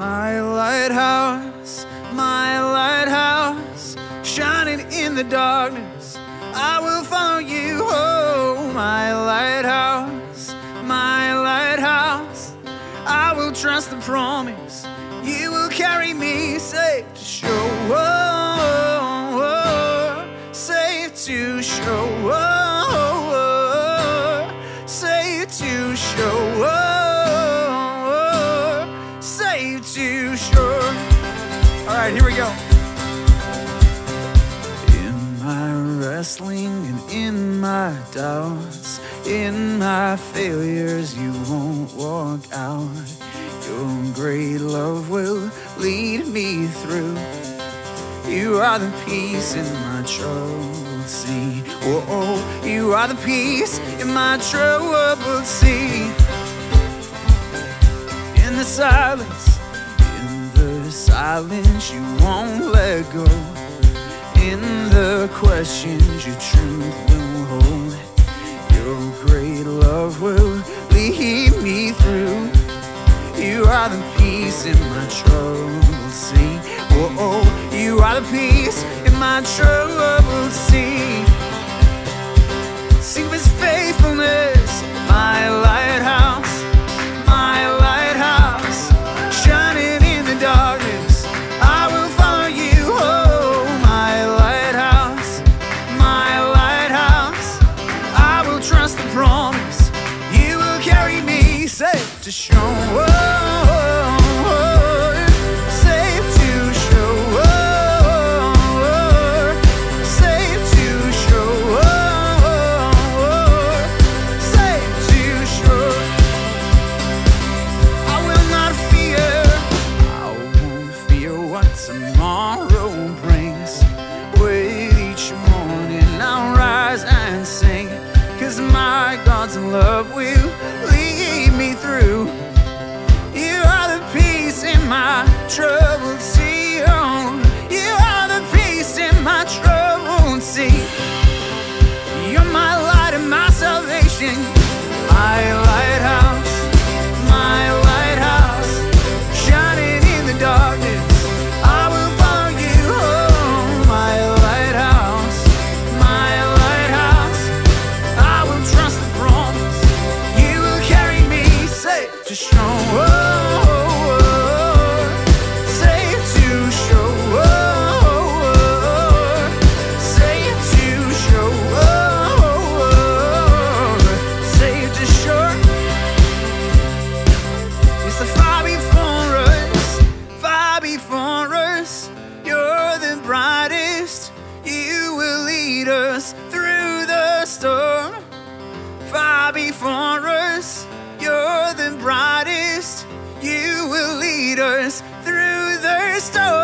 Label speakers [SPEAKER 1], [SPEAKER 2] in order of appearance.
[SPEAKER 1] My lighthouse, my lighthouse, shining in the darkness. I will follow you, oh, my lighthouse, my lighthouse. I will trust the promise. You will carry me safe to shore, oh, oh, safe to shore, oh. Right, here we go. In my wrestling and in my doubts, in my failures, you won't walk out. Your great love will lead me through. You are the peace in my troubled sea. Oh, you are the peace in my troubled sea. In the silence, silence, you won't let go. In the questions, your truth will hold. Your great love will lead me through. You are the peace in my troubled sea. Oh, oh, you are the peace in my troubled safe to shore. Oh. story.